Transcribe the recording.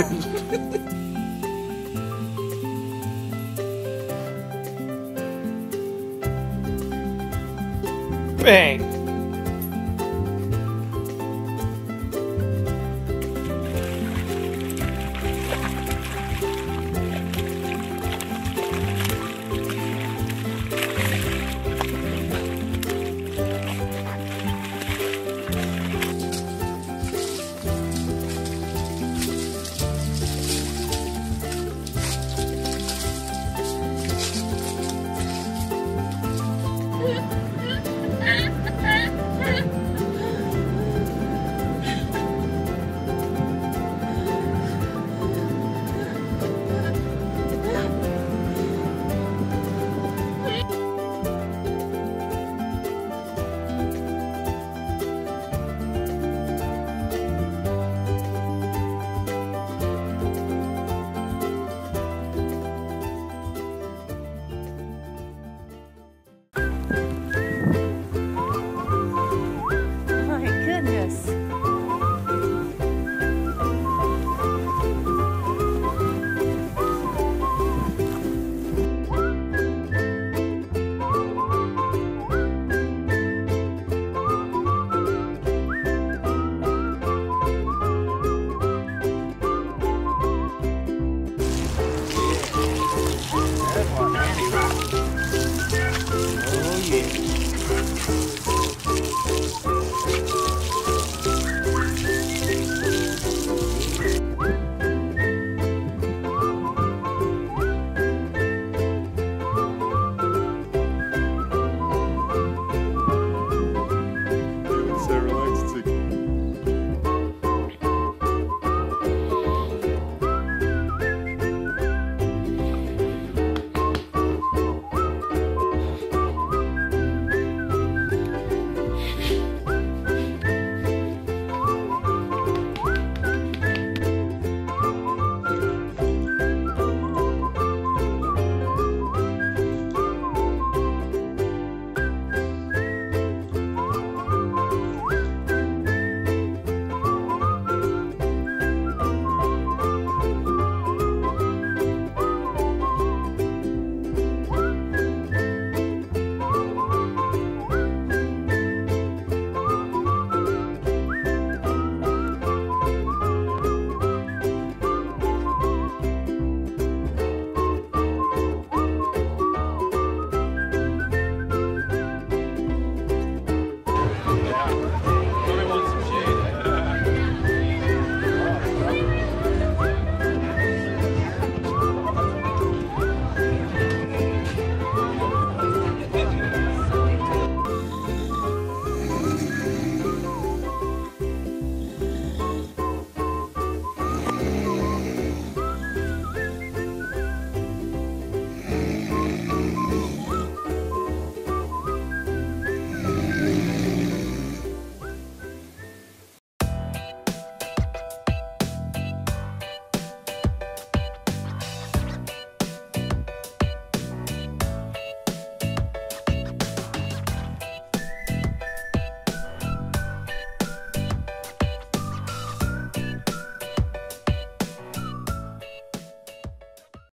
Bang!